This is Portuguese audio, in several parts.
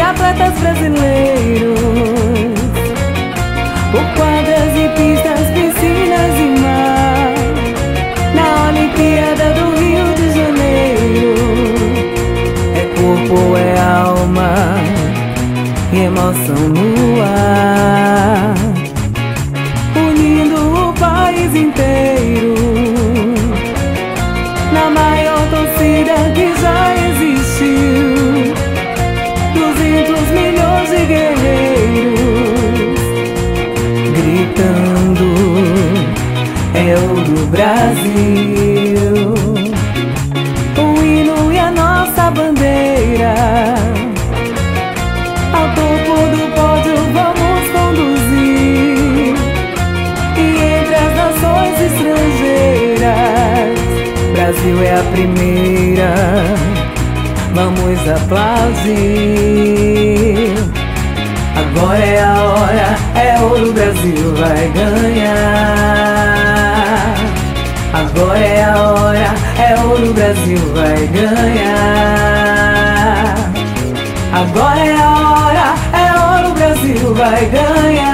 atletas brasileiros. Por quadras e pistas, piscinas e mar. Na Olimpíada do Rio de Janeiro. É corpo, é alma e emoção no ar. Unindo o país inteiro. Na maior torcida que já existiu guerreiros gritando é o do Brasil. O hino e a nossa bandeira ao topo do pódio vamos conduzir. E entre as nações estrangeiras, Brasil é a primeira. Vamos aplaudir. Agora é a hora, é ouro, Brasil vai ganhar. Agora é a hora, é ouro, Brasil vai ganhar. Agora é a hora, é ouro, Brasil vai ganhar.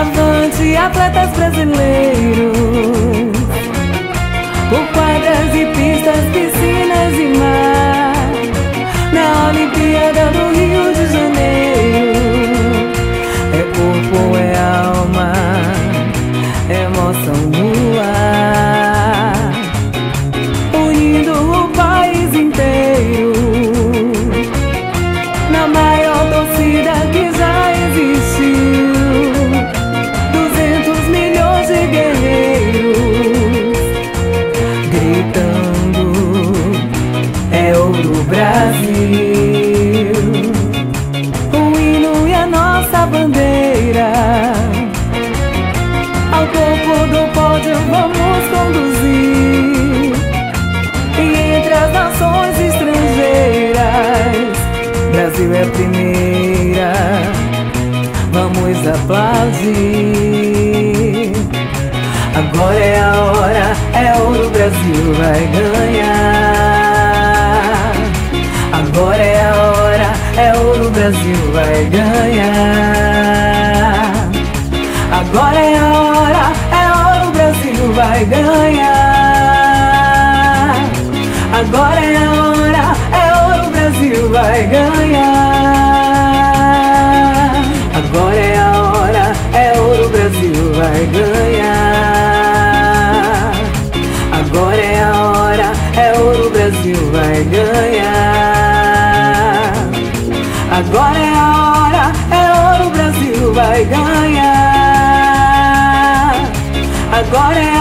Avante, atletas brasileiros gritando é ouro Brasil. O hino e a nossa bandeira. Ao topo do pódio vamos conduzir. E entre as nações estrangeiras Brasil é a primeira. Vamos aplaudir Agora é a hora, é ouro, Brasil vai ganhar. Agora é a hora, é ouro, Brasil vai ganhar. Agora é a hora, é ouro, Brasil vai ganhar. Agora é a hora, é ouro, Brasil vai ganhar. Agora é a hora, é ouro, Brasil vai ganhar. Vai ganhar. Agora é a hora, é ouro, Brasil vai ganhar. Agora é